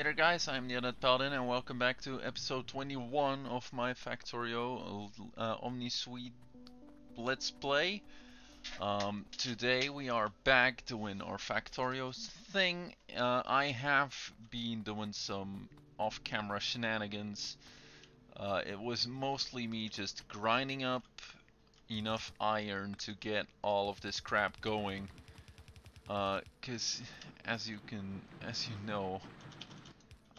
Hey there guys, I'm the Undead Paladin and welcome back to episode 21 of my Factorio uh, OmniSuite Let's Play. Um, today we are back doing our Factorio thing. Uh, I have been doing some off-camera shenanigans. Uh, it was mostly me just grinding up enough iron to get all of this crap going. Because uh, as you can, as you know,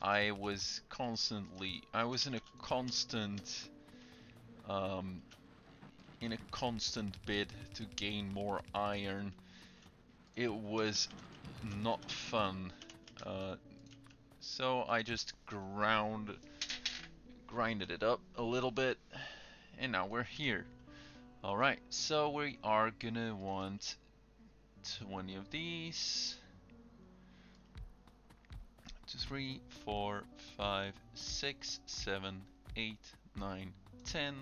I was constantly, I was in a constant, um, in a constant bid to gain more iron. It was not fun. Uh, so I just ground, grinded it up a little bit, and now we're here. Alright, so we are gonna want 20 of these three, four, five, six, seven, eight, nine, ten.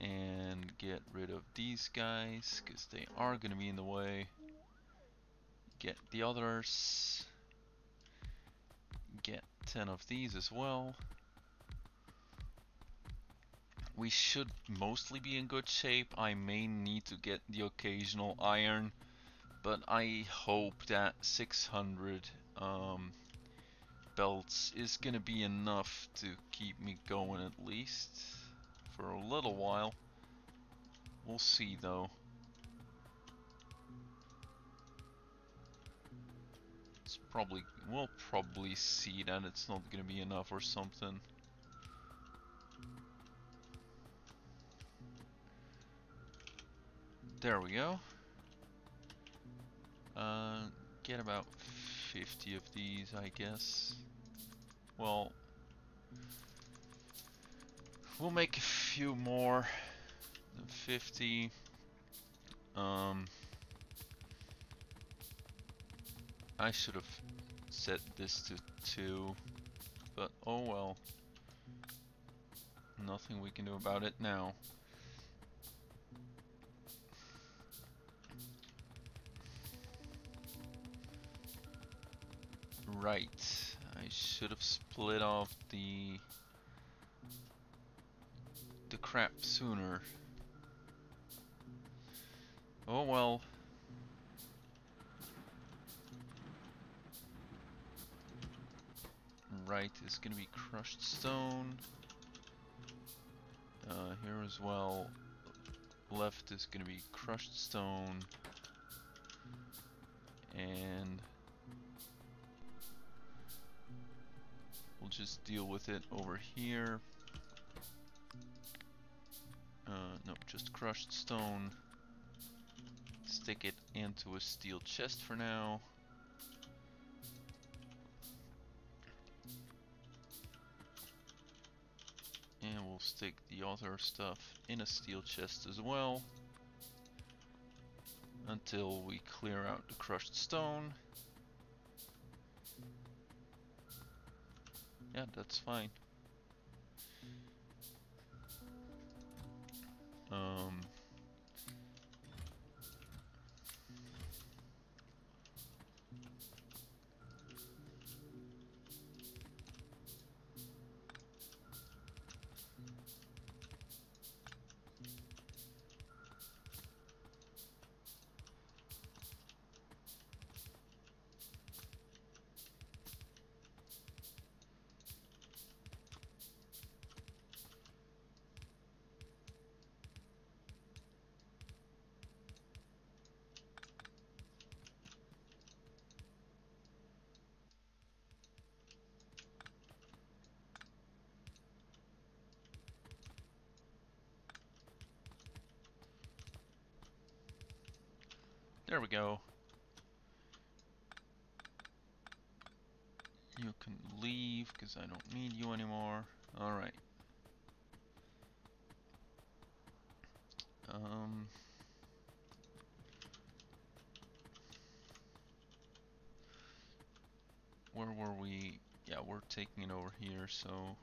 And get rid of these guys, because they are going to be in the way. Get the others. Get 10 of these as well. We should mostly be in good shape. I may need to get the occasional iron but I hope that 600 um, belts is gonna be enough to keep me going at least for a little while. We'll see though. It's probably, we'll probably see that it's not gonna be enough or something. There we go. Uh, get about 50 of these, I guess. Well, we'll make a few more than 50. Um, I should have set this to 2, but oh well. Nothing we can do about it now. Right. I should have split off the the crap sooner. Oh well. Right is gonna be crushed stone. Uh, here as well. Left is gonna be crushed stone. And We'll just deal with it over here. Uh, just crushed stone. Stick it into a steel chest for now. And we'll stick the other stuff in a steel chest as well. Until we clear out the crushed stone. Yeah, that's fine. There we go. You can leave because I don't need you anymore. Alright. Um... Where were we? Yeah, we're taking it over here, so...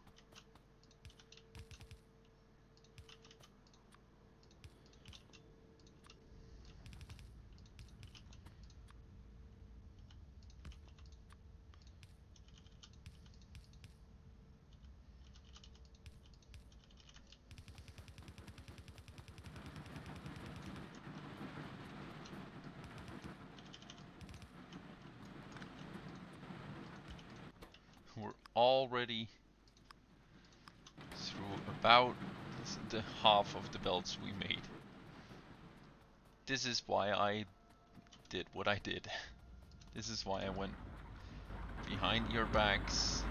we're already through about the half of the belts we made. This is why I did what I did. This is why I went behind your backs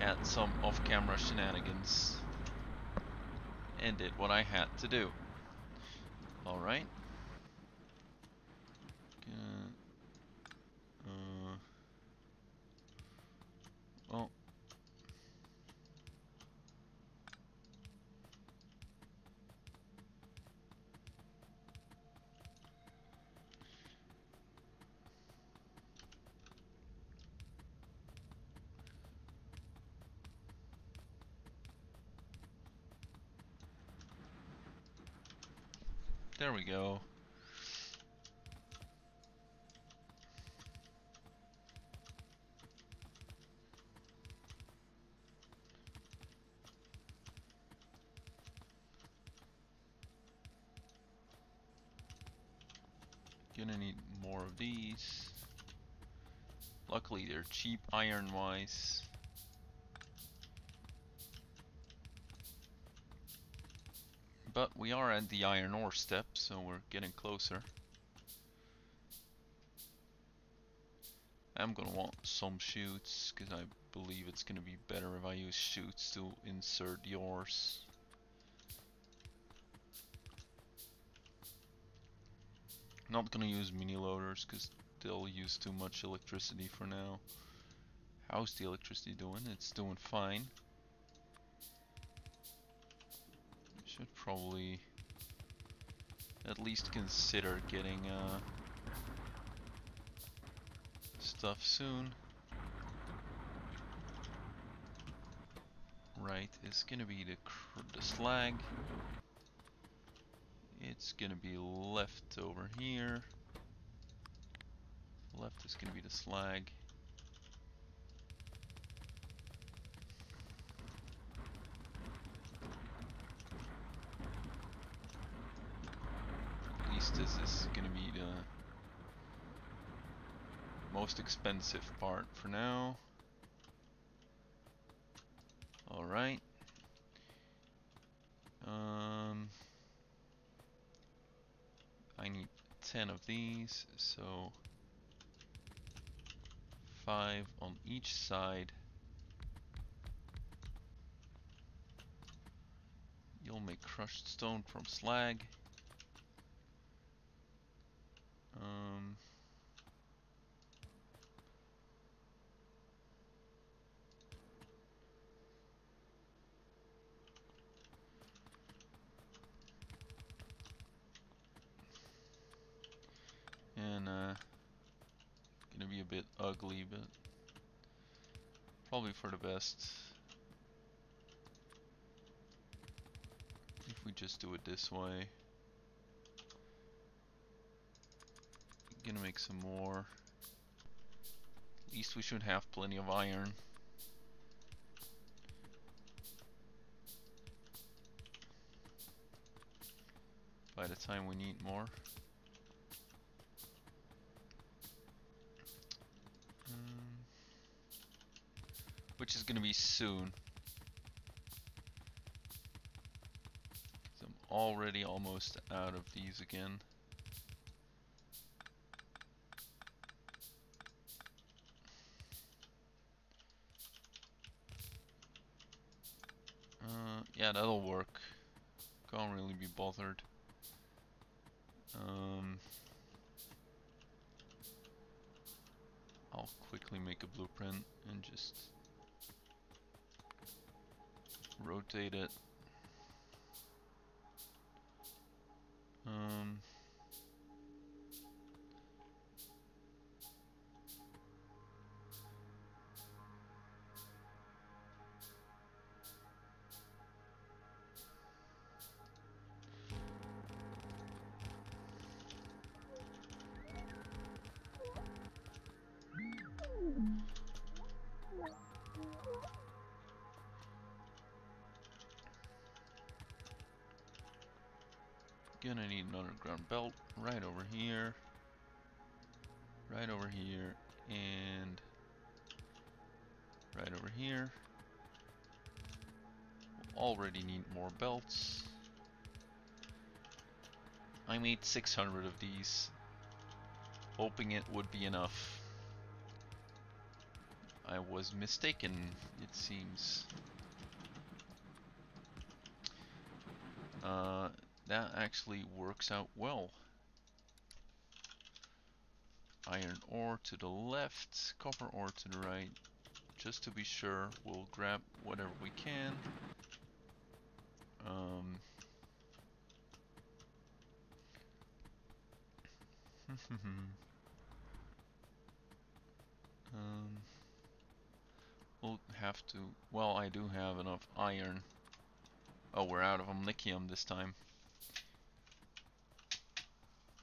at some off-camera shenanigans and did what I had to do. Alright. Uh, well. There we go. Gonna need more of these. Luckily they're cheap iron But we are at the iron ore step, so we're getting closer. I'm gonna want some shoots, because I believe it's gonna be better if I use shoots to insert ores. Not gonna use mini loaders, because they'll use too much electricity for now. How's the electricity doing? It's doing fine. Should probably at least consider getting uh, stuff soon. Right, it's gonna be the, the slag. It's gonna be left over here. Left is gonna be the slag. this is going to be the most expensive part for now. Alright. Um, I need 10 of these, so 5 on each side. You'll make crushed stone from slag. Um, and uh, gonna be a bit ugly, but probably for the best. If we just do it this way. gonna make some more. At least we should have plenty of iron. By the time we need more. Which is gonna be soon. I'm already almost out of these again. Yeah, that'll work. Can't really be bothered. Um, I'll quickly make a blueprint and just rotate it. Gonna need an underground belt right over here, right over here, and right over here. Already need more belts. I made 600 of these, hoping it would be enough. I was mistaken, it seems. Uh, that actually works out well. Iron ore to the left, copper ore to the right. Just to be sure, we'll grab whatever we can. Um, um, we'll have to, well I do have enough iron. Oh, we're out of omnicium this time.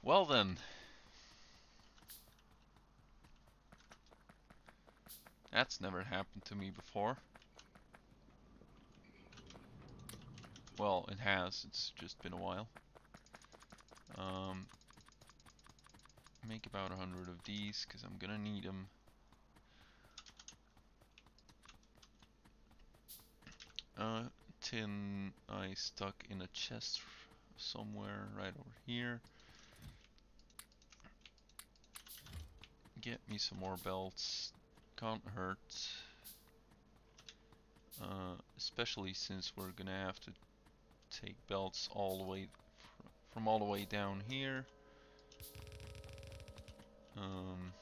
Well then. That's never happened to me before. Well, it has. It's just been a while. Um, make about a hundred of these because I'm gonna need them. Uh, tin I stuck in a chest somewhere right over here. Get me some more belts. Can't hurt. Uh, especially since we're gonna have to take belts all the way fr from all the way down here. Um,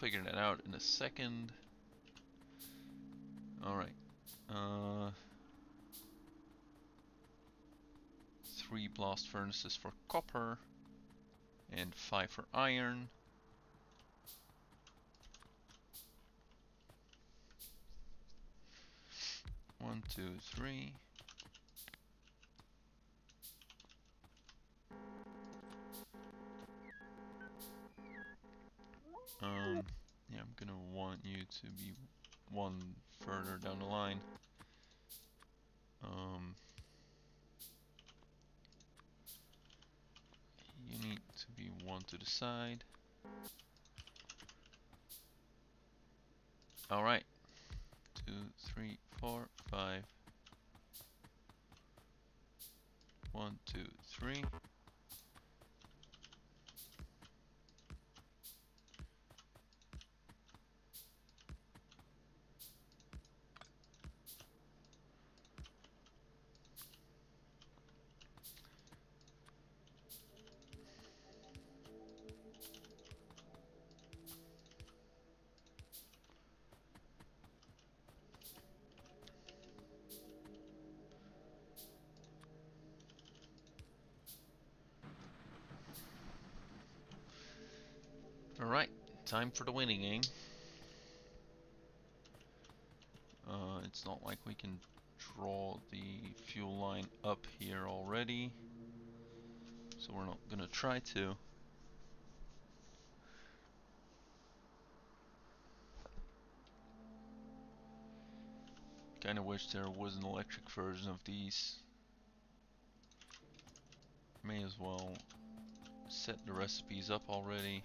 figure that out in a second. Alright. Uh, three blast furnaces for copper and five for iron. One, two, three. Um, yeah, I'm gonna want you to be one further down the line. Um, you need to be one to the side. Alright. Two, three, four, five. One, two, three. Time for the winning game. Uh, it's not like we can draw the fuel line up here already. So we're not gonna try to. Kinda wish there was an electric version of these. May as well set the recipes up already.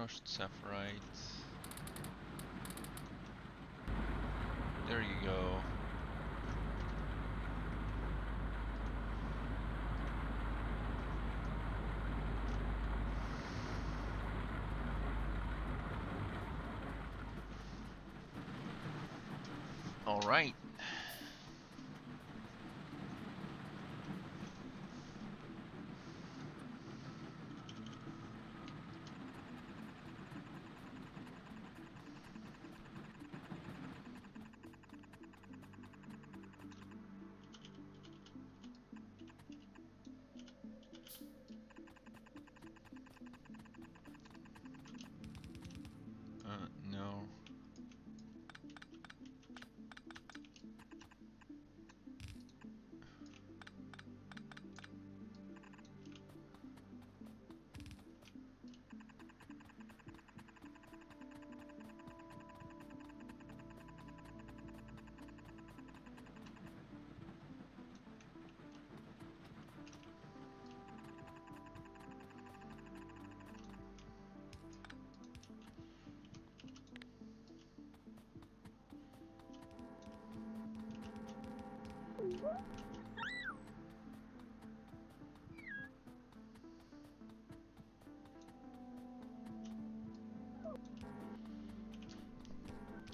Crushed sapphirite. There you go. All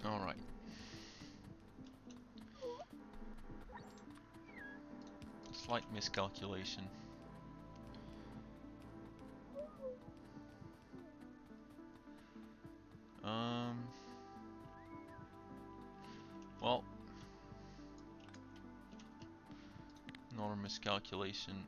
Alright. Slight miscalculation. Another miscalculation.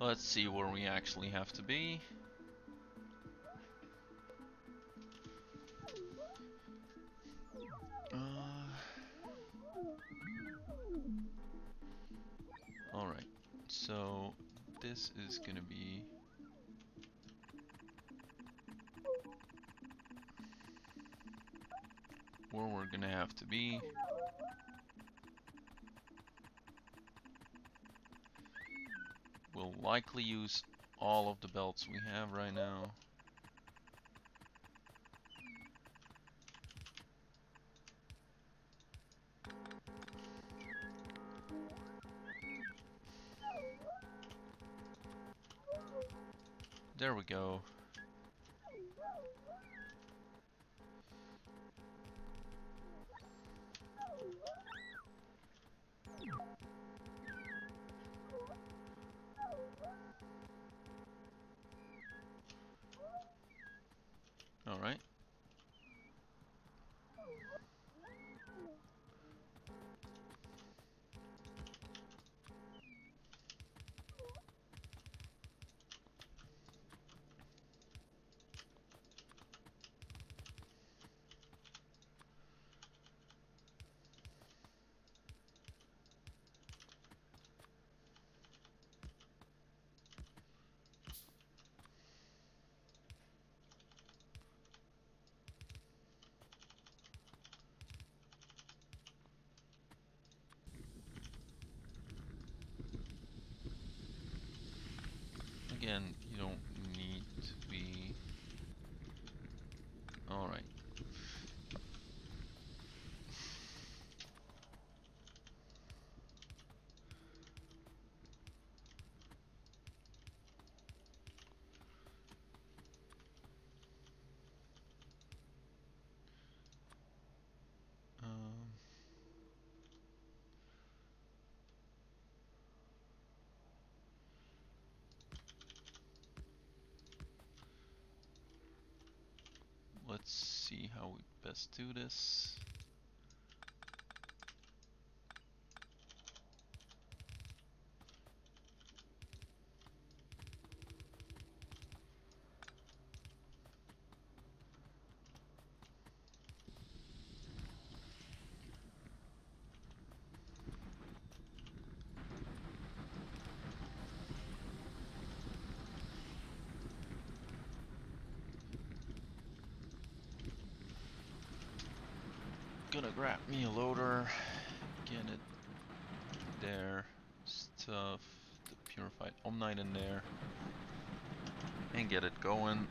Let's see where we actually have to be. This is gonna be where we're gonna have to be. We'll likely use all of the belts we have right now. There we go. Again, you don't need to be. All right. Um, let's see how we best do this. Gonna grab me a loader, get it there, stuff the purified omnite in there, and get it going.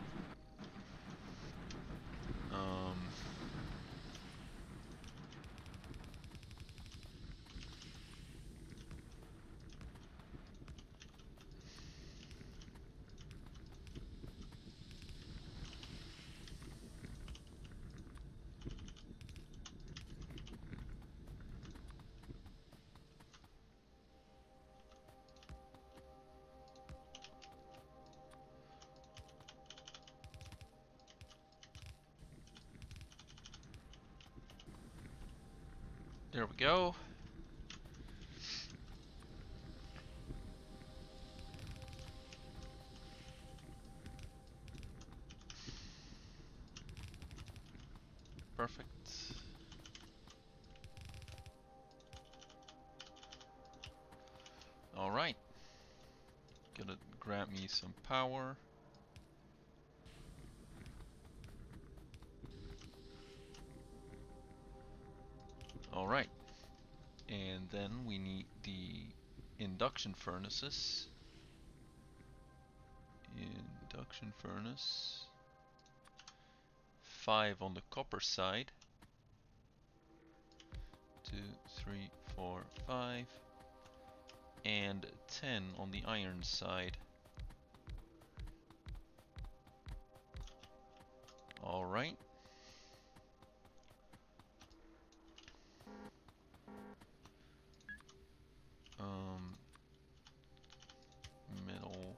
We go. Perfect. Alright. Gonna grab me some power. Alright. And then we need the induction furnaces. Induction furnace. Five on the copper side. Two, three, four, five. and 10 on the iron side. Alright. Um, middle.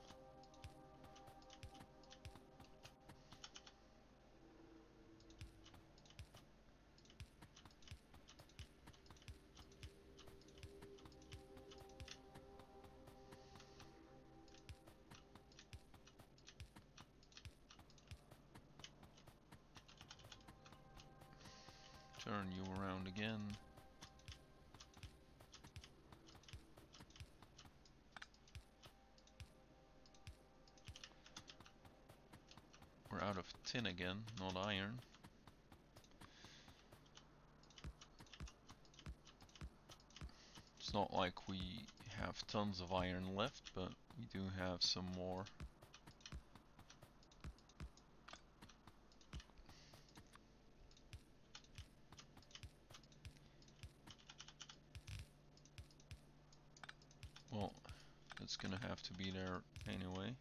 Turn you around again. We're out of tin again, not iron. It's not like we have tons of iron left, but we do have some more. Well, it's gonna have to be there anyway.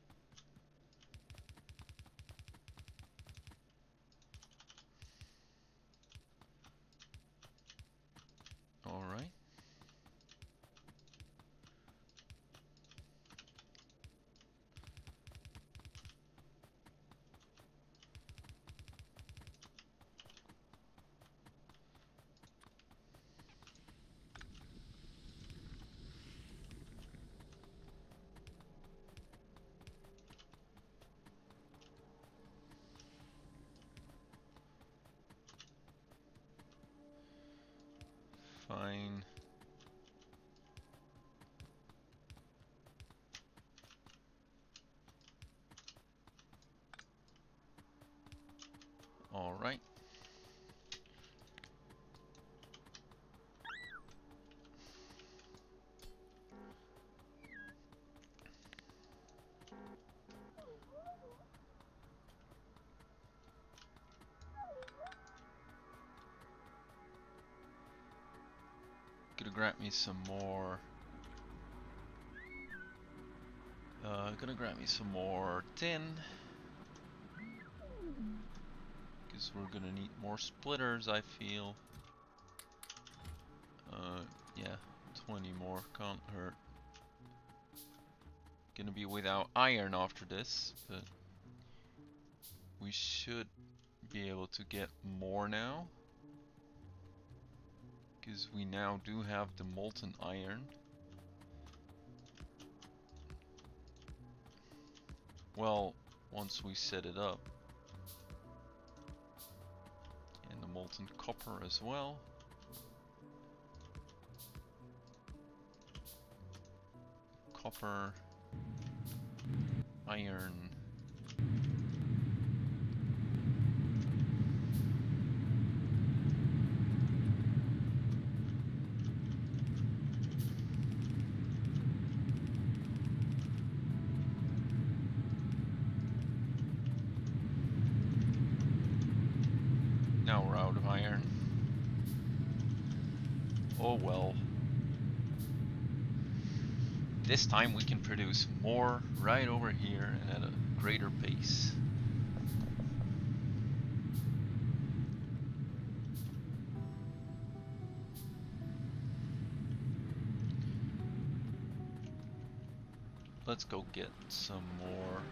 Me some more. Uh, gonna grab me some more tin. Because we're gonna need more splitters, I feel. Uh, yeah, 20 more, can't hurt. Gonna be without iron after this, but we should be able to get more now because we now do have the molten iron. Well, once we set it up. And the molten copper as well. Copper, iron, Now we're out of iron. Oh well. This time we can produce more right over here and at a greater pace. Let's go get some more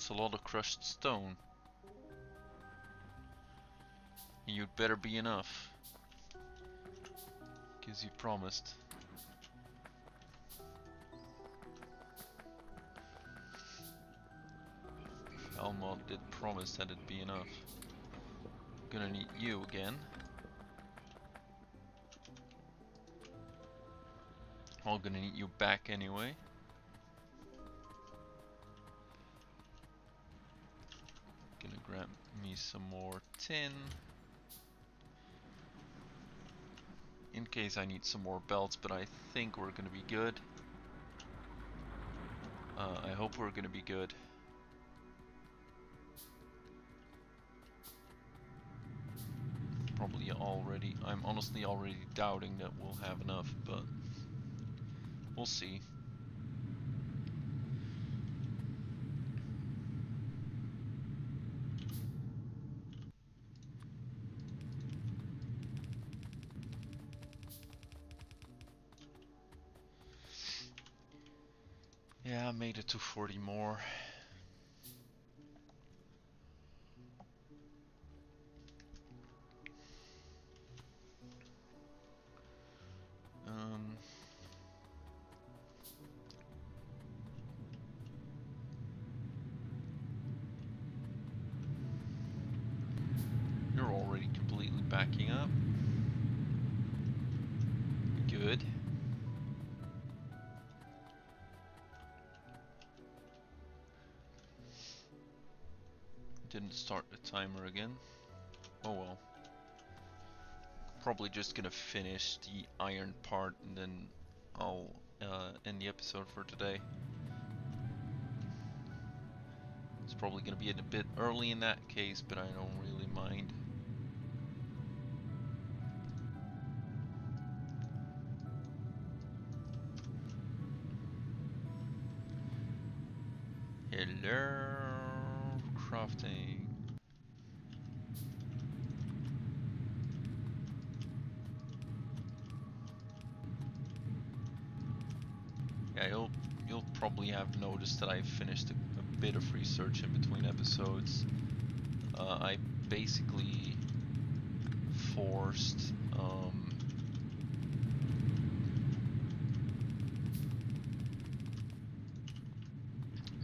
That's a lot of crushed stone. You'd better be enough. Cause you promised. Elmod did promise that it'd be enough. Gonna need you again. All gonna need you back anyway. Me some more tin. In case I need some more belts, but I think we're gonna be good. Uh, I hope we're gonna be good. Probably already, I'm honestly already doubting that we'll have enough, but we'll see. Made it to 40 more. Didn't start the timer again. Oh well. Probably just gonna finish the iron part and then I'll uh, end the episode for today. It's probably gonna be a bit early in that case, but I don't really mind. That I finished a, a bit of research in between episodes. Uh, I basically forced um,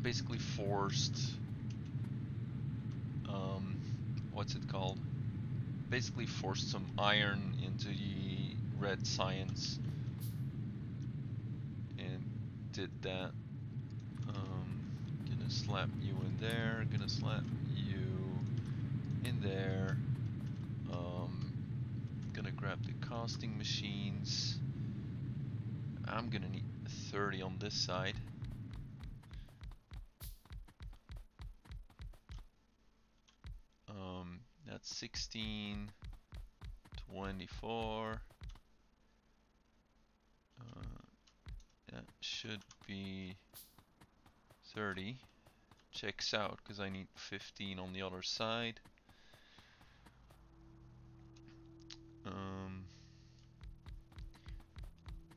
basically forced um, what's it called? Basically forced some iron into the red science and did that. Um, gonna slap you there, gonna slap you in there. Um, gonna grab the casting machines. I'm gonna need 30 on this side. Um, that's 16, 24. Uh, that should be 30. Checks out because I need 15 on the other side. Um,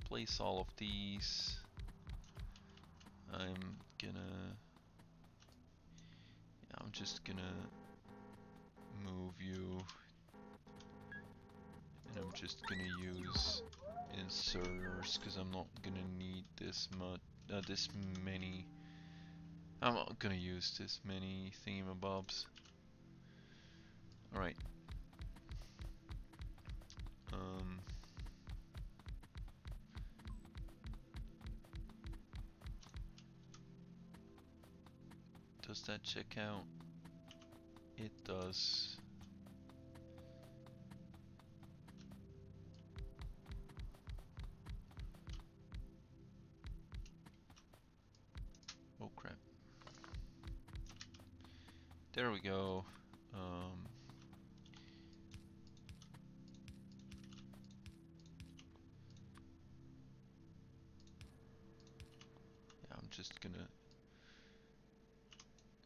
place all of these. I'm gonna. I'm just gonna move you and I'm just gonna use inserters because I'm not gonna need this much uh, this many I'm not gonna use this many thingamabobs alright. Um. Does that check out? It does. There we go. Um, yeah, I'm just gonna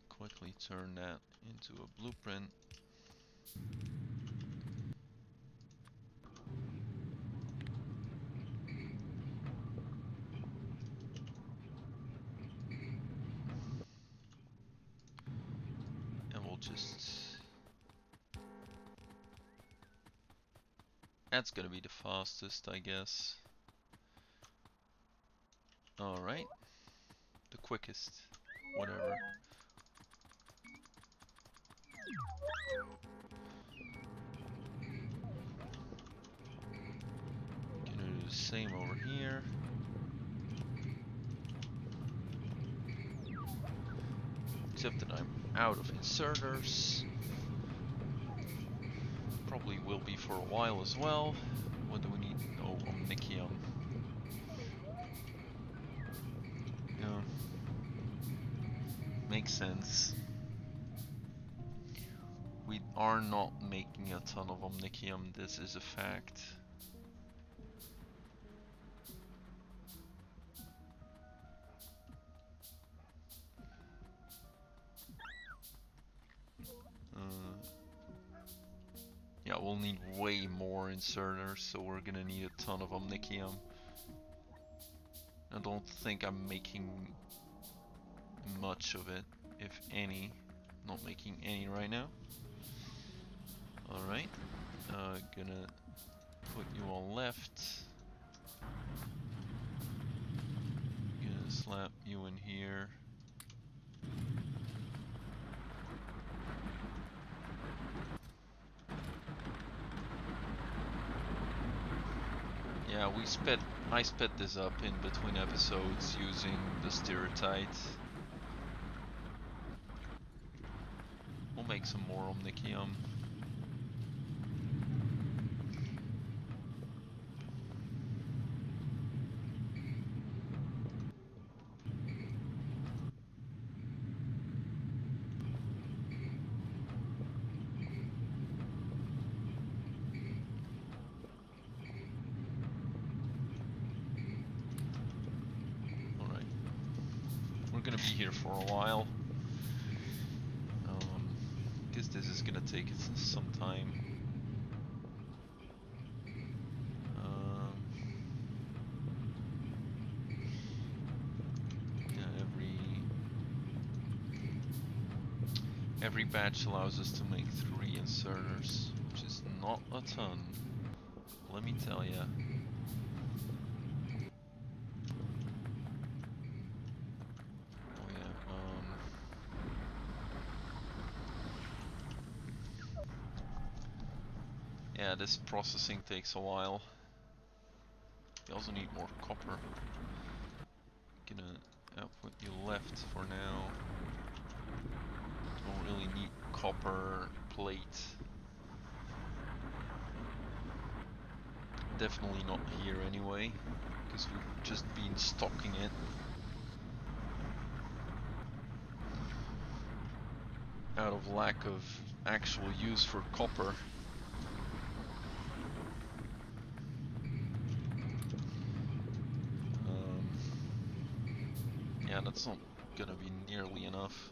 quickly turn that into a blueprint. Just... That's gonna be the fastest, I guess. Alright. The quickest. Whatever. Gonna do the same over here. Except that I'm out of inserters. Probably will be for a while as well. What do we need? Oh, Omnicium. Yeah. Makes sense. We are not making a ton of Omnicium, this is a fact. More so we're gonna need a ton of Omnicium. I don't think I'm making much of it, if any. Not making any right now. Alright, uh, gonna put you on left. Gonna slap you in here. Yeah, we sped I sped this up in between episodes using the Stiratite. We'll make some more Omnicium. Alright. We're gonna be here for a while. Um, guess this is gonna take us some time. Um, yeah, every allows us to make three inserters, which is not a ton. Let me tell ya. Oh yeah, um... Yeah, this processing takes a while. We also need more copper. Gonna output you left for now. Don't really need copper plate. Definitely not here anyway, because we've just been stocking it. Out of lack of actual use for copper. Um, yeah, that's not gonna be nearly enough.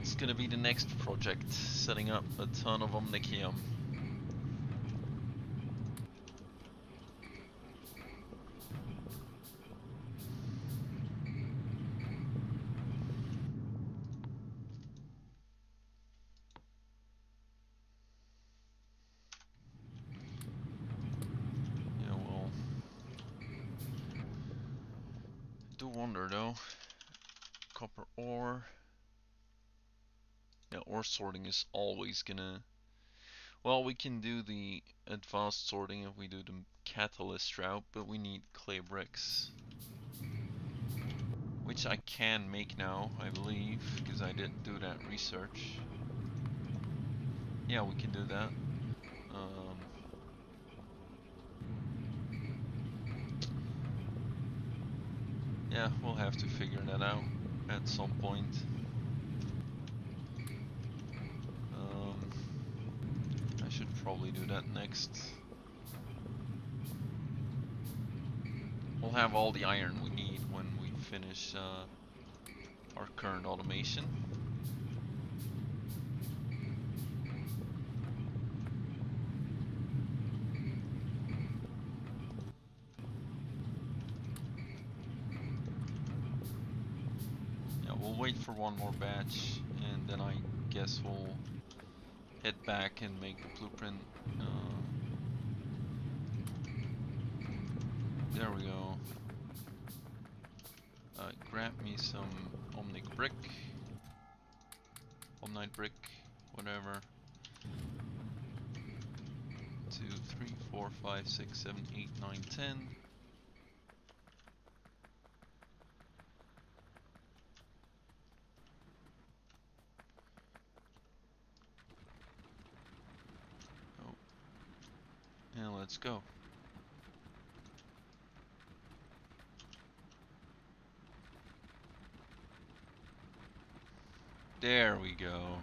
That's gonna be the next project, setting up a ton of Omnicium. Yeah, well. I do wonder though. Copper ore. Yeah, ore sorting is always gonna. Well, we can do the advanced sorting if we do the catalyst route, but we need clay bricks. Which I can make now, I believe, because I didn't do that research. Yeah, we can do that. Um, yeah, we'll have to figure that out at some point. Um, I should probably do that next. We'll have all the iron we need when we finish uh, our current automation. Yeah, we'll wait for one more batch and then I guess we'll head back and make the blueprint. Uh, there we go. Uh, grab me some Omnic brick, Omnite brick, whatever. Two, three, four, five, six, seven, eight, nine, ten. Let's go. There we go.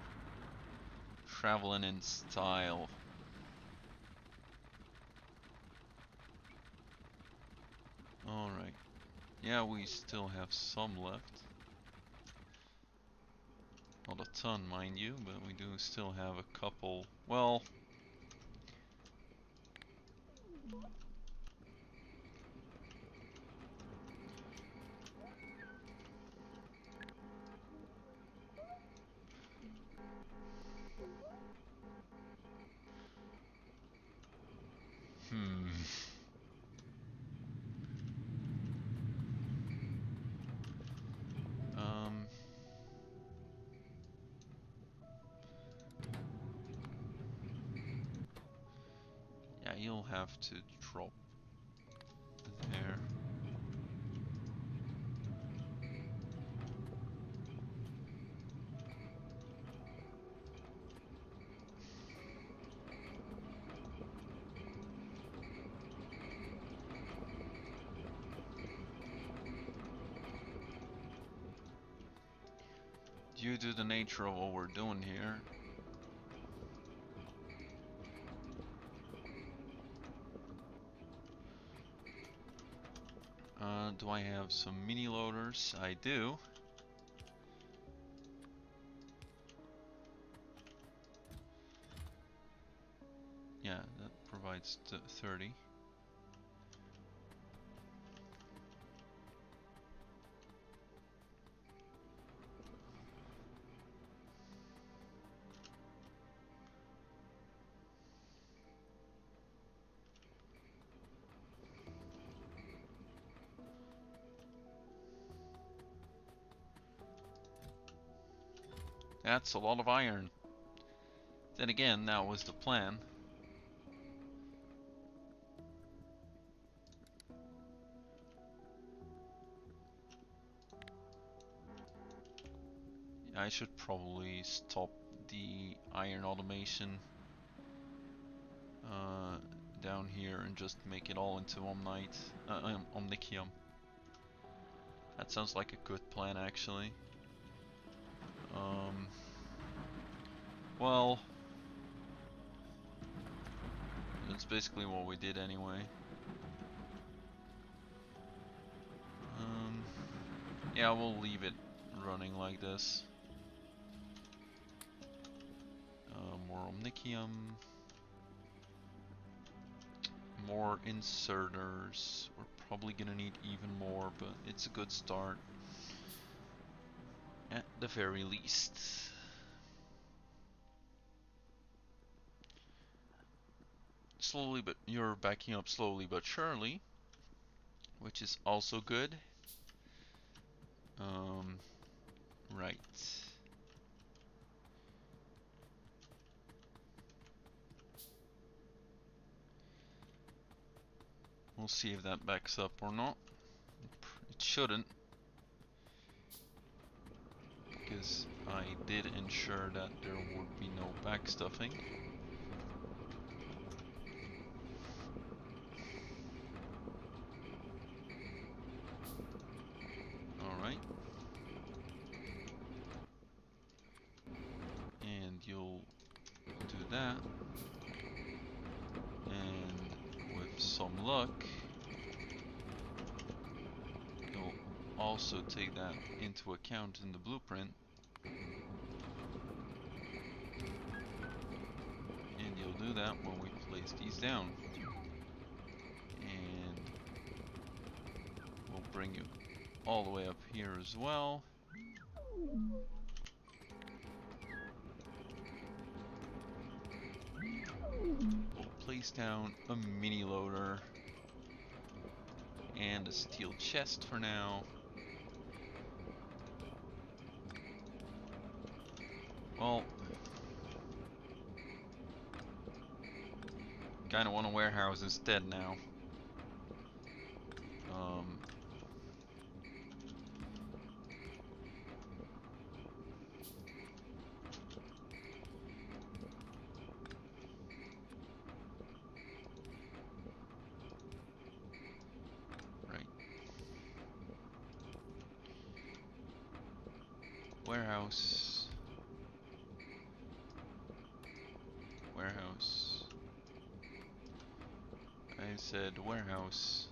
Traveling in style. Alright. Yeah, we still have some left. Not a ton, mind you, but we do still have a couple. Well, You'll have to drop there. Due to the nature of what we're doing here, do I have some mini loaders? I do. Yeah, that provides 30. That's a lot of iron. Then again, that was the plan. I should probably stop the iron automation uh, down here and just make it all into Omnite, uh, um, Omnicium. That sounds like a good plan actually. Um, well, that's basically what we did anyway. Um, yeah, we'll leave it running like this. Uh, more Omnicium. More inserters. We're probably gonna need even more, but it's a good start at the very least. Slowly, but you're backing up slowly but surely, which is also good. Um, right. We'll see if that backs up or not. It shouldn't because I did ensure that there would be no backstuffing. Alright. And you'll do that. And with some luck, also take that into account in the blueprint. And you'll do that when we place these down. And we'll bring you all the way up here as well. We'll place down a mini loader and a steel chest for now. Well, kind of want a warehouse instead now. Um, Warehouse. Warehouse. I said warehouse.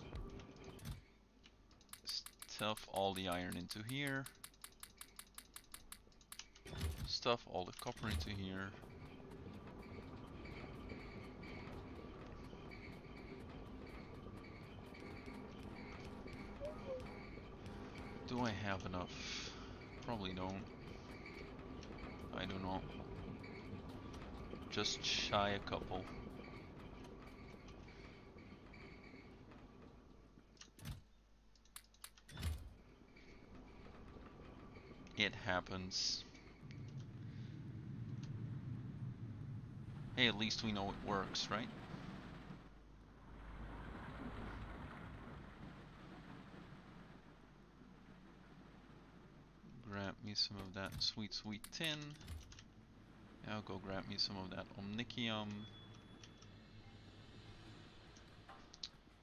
Stuff all the iron into here. Stuff all the copper into here. Do I have enough? Probably don't. I do not. Know. Just shy a couple. It happens. Hey, at least we know it works, right? Grab me some of that sweet, sweet tin. I'll go grab me some of that omnicium.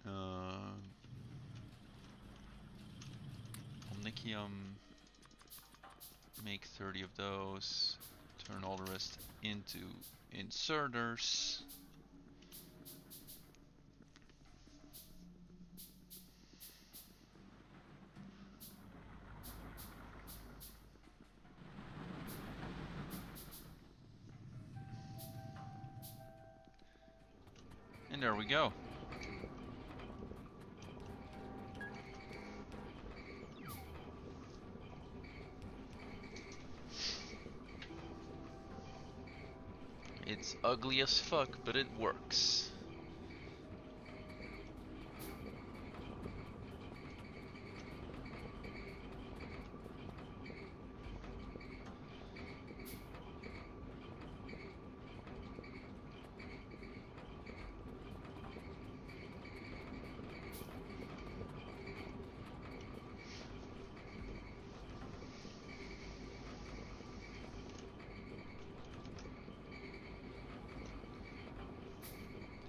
Uh, omnicium. Make 30 of those. Turn all the rest into inserters. And there we go. Ugly as fuck, but it works.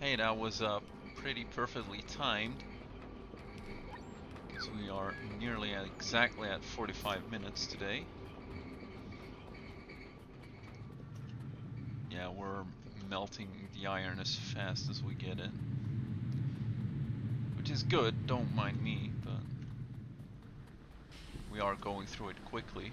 Hey, that was uh, pretty perfectly timed. Because we are nearly at exactly at 45 minutes today. Yeah, we're melting the iron as fast as we get it. Which is good, don't mind me, but we are going through it quickly.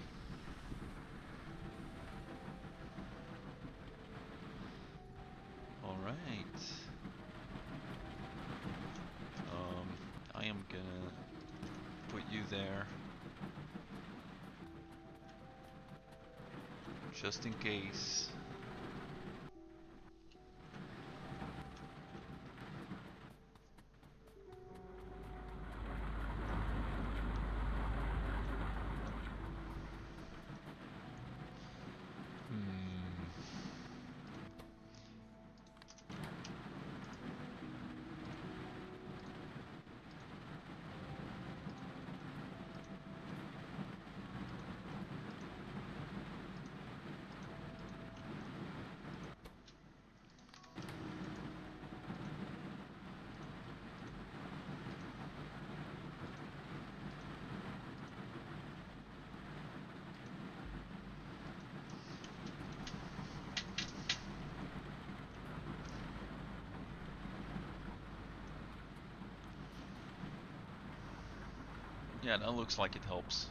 Yeah, that looks like it helps.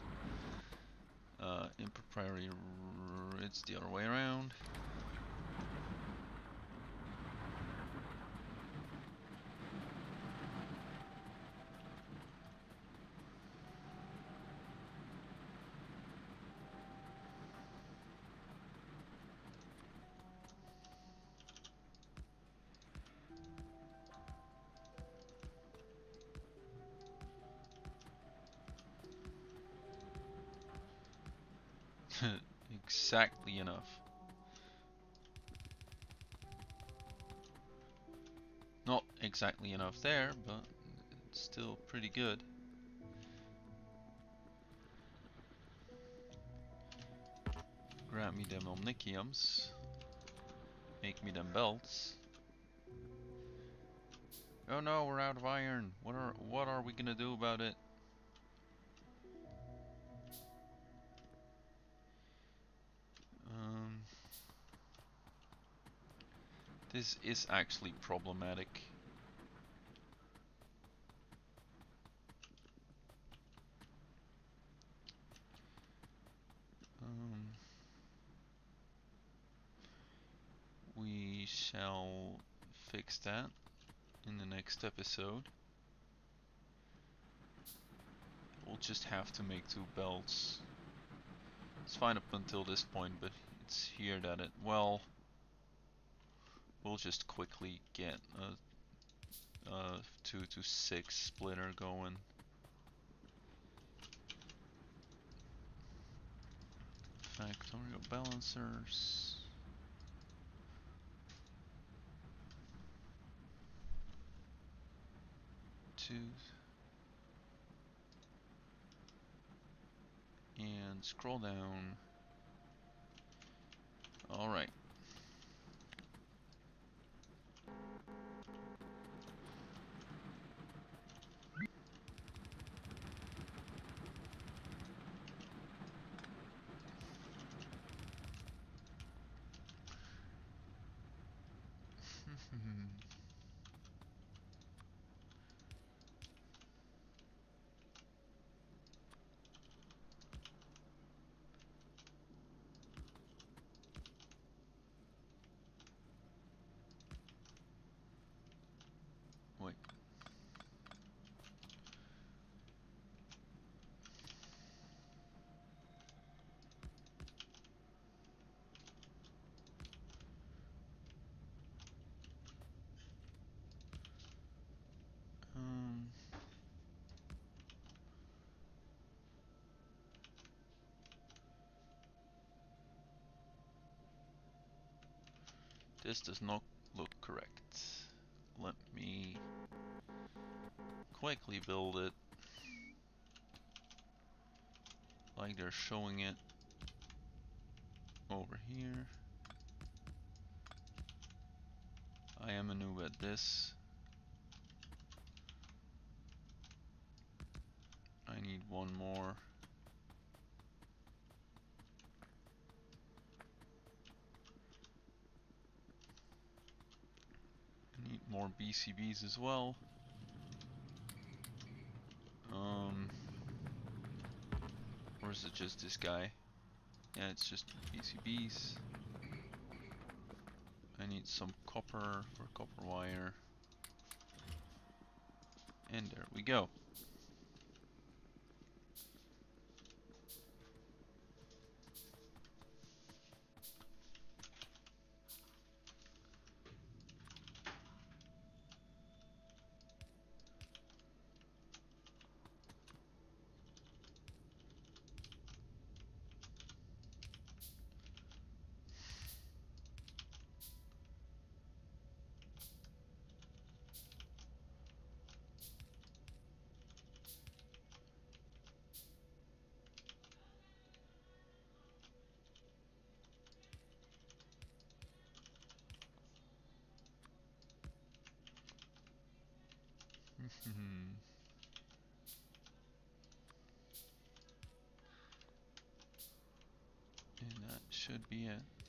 Uh, impropriety, it's the other way around. Enough. Not exactly enough there, but it's still pretty good. Grab me them omniciums. Make me them belts. Oh no, we're out of iron. What are what are we gonna do about it? This is actually problematic. Um, we shall fix that in the next episode. We'll just have to make two belts. It's fine up until this point, but it's here that it, well, we'll just quickly get a, a 2 to 6 splitter going. Factorial balancers. Two. And scroll down. Alright. Wait. Um. This does not look correct. Let me quickly build it like they're showing it over here. I am a noob at this. I need one more. More BCBs as well. Um, or is it just this guy? Yeah, it's just BCBs. I need some copper for copper wire. And there we go. Mm-hmm. And that should be it.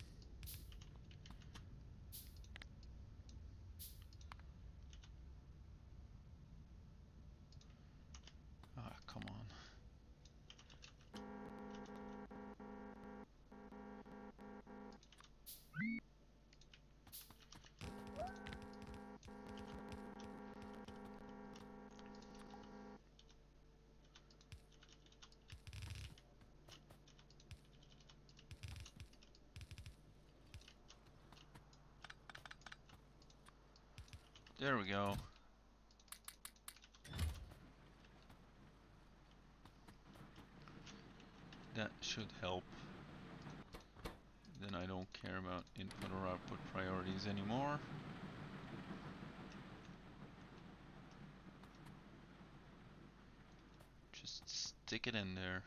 There we go. That should help. Then I don't care about input or output priorities anymore. Just stick it in there.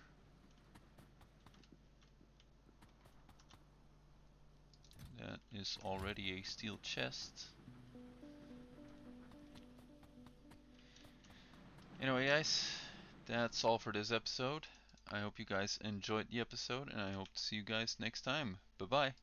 That is already a steel chest. Anyway guys, that's all for this episode. I hope you guys enjoyed the episode and I hope to see you guys next time. Bye bye.